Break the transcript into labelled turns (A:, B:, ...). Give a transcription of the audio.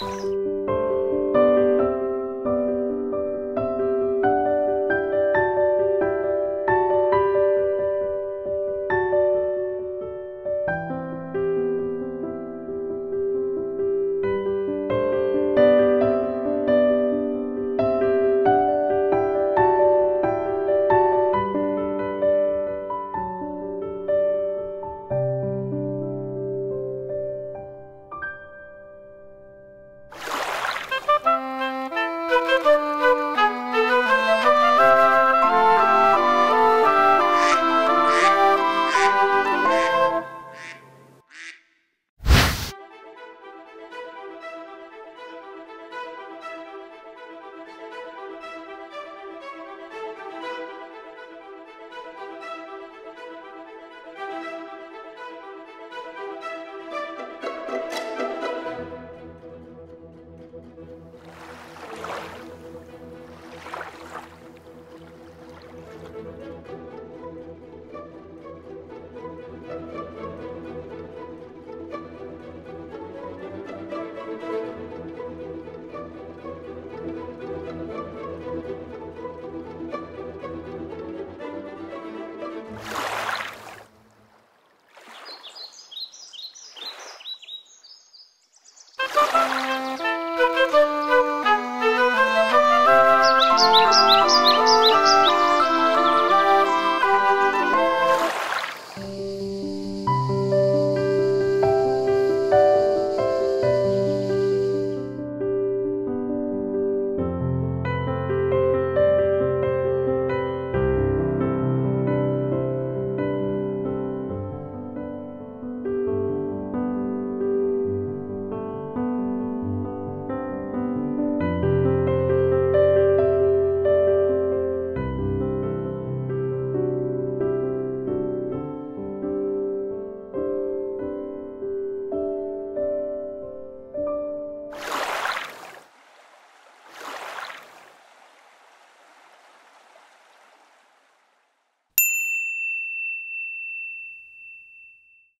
A: Música thank you